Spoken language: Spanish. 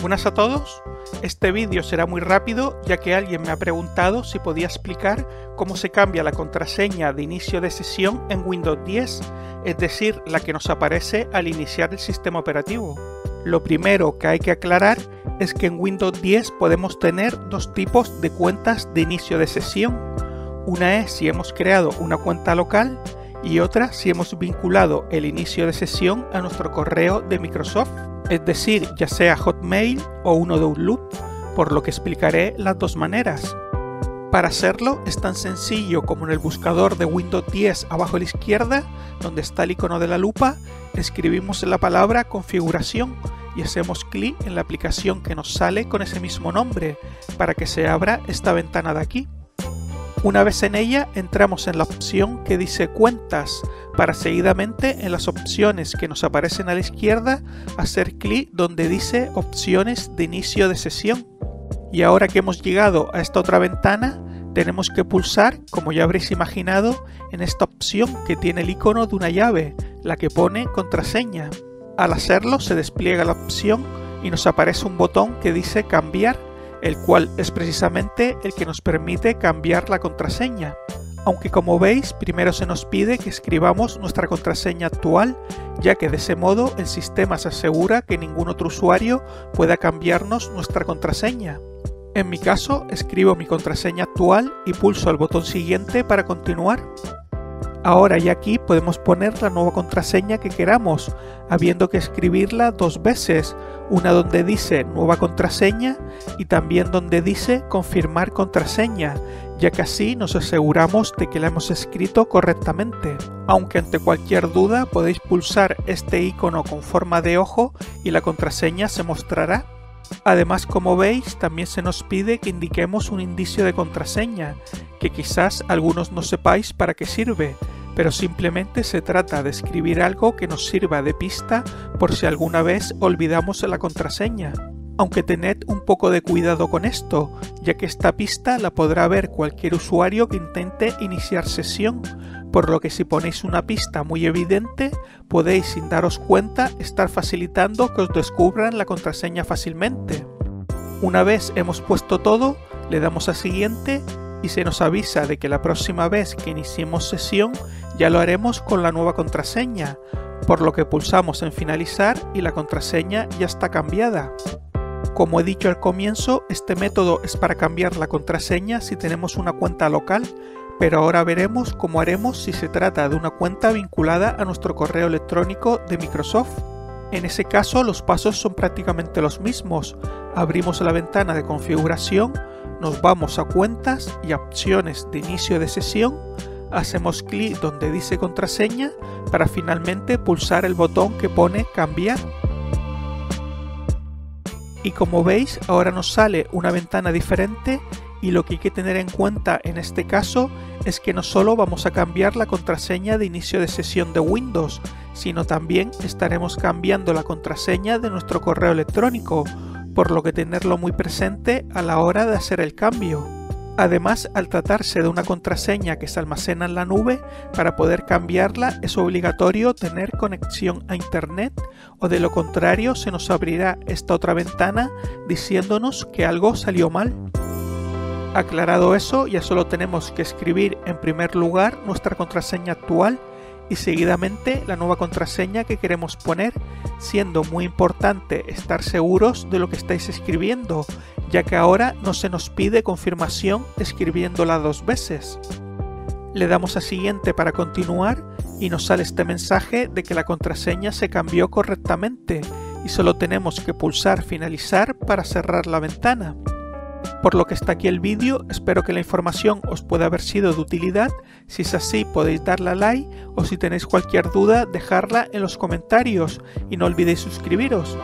Buenas a todos, este vídeo será muy rápido ya que alguien me ha preguntado si podía explicar cómo se cambia la contraseña de inicio de sesión en Windows 10, es decir, la que nos aparece al iniciar el sistema operativo. Lo primero que hay que aclarar es que en Windows 10 podemos tener dos tipos de cuentas de inicio de sesión. Una es si hemos creado una cuenta local y otra si hemos vinculado el inicio de sesión a nuestro correo de Microsoft es decir, ya sea Hotmail o uno de Outlook, por lo que explicaré las dos maneras. Para hacerlo es tan sencillo como en el buscador de Windows 10 abajo a la izquierda, donde está el icono de la lupa, escribimos la palabra configuración y hacemos clic en la aplicación que nos sale con ese mismo nombre para que se abra esta ventana de aquí. Una vez en ella entramos en la opción que dice cuentas para seguidamente en las opciones que nos aparecen a la izquierda hacer clic donde dice opciones de inicio de sesión. Y ahora que hemos llegado a esta otra ventana tenemos que pulsar, como ya habréis imaginado, en esta opción que tiene el icono de una llave, la que pone contraseña. Al hacerlo se despliega la opción y nos aparece un botón que dice cambiar el cual es precisamente el que nos permite cambiar la contraseña. Aunque como veis, primero se nos pide que escribamos nuestra contraseña actual, ya que de ese modo el sistema se asegura que ningún otro usuario pueda cambiarnos nuestra contraseña. En mi caso, escribo mi contraseña actual y pulso el botón siguiente para continuar. Ahora y aquí podemos poner la nueva contraseña que queramos, habiendo que escribirla dos veces, una donde dice nueva contraseña y también donde dice confirmar contraseña, ya que así nos aseguramos de que la hemos escrito correctamente. Aunque ante cualquier duda podéis pulsar este icono con forma de ojo y la contraseña se mostrará. Además, como veis, también se nos pide que indiquemos un indicio de contraseña, que quizás algunos no sepáis para qué sirve, pero simplemente se trata de escribir algo que nos sirva de pista por si alguna vez olvidamos la contraseña. Aunque tened un poco de cuidado con esto, ya que esta pista la podrá ver cualquier usuario que intente iniciar sesión, por lo que si ponéis una pista muy evidente, podéis sin daros cuenta estar facilitando que os descubran la contraseña fácilmente. Una vez hemos puesto todo, le damos a siguiente y se nos avisa de que la próxima vez que iniciemos sesión ya lo haremos con la nueva contraseña, por lo que pulsamos en finalizar y la contraseña ya está cambiada. Como he dicho al comienzo, este método es para cambiar la contraseña si tenemos una cuenta local, pero ahora veremos cómo haremos si se trata de una cuenta vinculada a nuestro correo electrónico de Microsoft. En ese caso los pasos son prácticamente los mismos. Abrimos la ventana de configuración, nos vamos a cuentas y opciones de inicio de sesión, hacemos clic donde dice contraseña para finalmente pulsar el botón que pone cambiar. Y como veis ahora nos sale una ventana diferente y lo que hay que tener en cuenta en este caso es que no solo vamos a cambiar la contraseña de inicio de sesión de Windows, sino también estaremos cambiando la contraseña de nuestro correo electrónico, por lo que tenerlo muy presente a la hora de hacer el cambio. Además, al tratarse de una contraseña que se almacena en la nube, para poder cambiarla es obligatorio tener conexión a Internet o de lo contrario se nos abrirá esta otra ventana diciéndonos que algo salió mal. Aclarado eso, ya solo tenemos que escribir en primer lugar nuestra contraseña actual y seguidamente la nueva contraseña que queremos poner, siendo muy importante estar seguros de lo que estáis escribiendo, ya que ahora no se nos pide confirmación escribiéndola dos veces. Le damos a siguiente para continuar y nos sale este mensaje de que la contraseña se cambió correctamente y solo tenemos que pulsar finalizar para cerrar la ventana. Por lo que está aquí el vídeo, espero que la información os pueda haber sido de utilidad. Si es así, podéis darle a like o si tenéis cualquier duda, dejarla en los comentarios y no olvidéis suscribiros.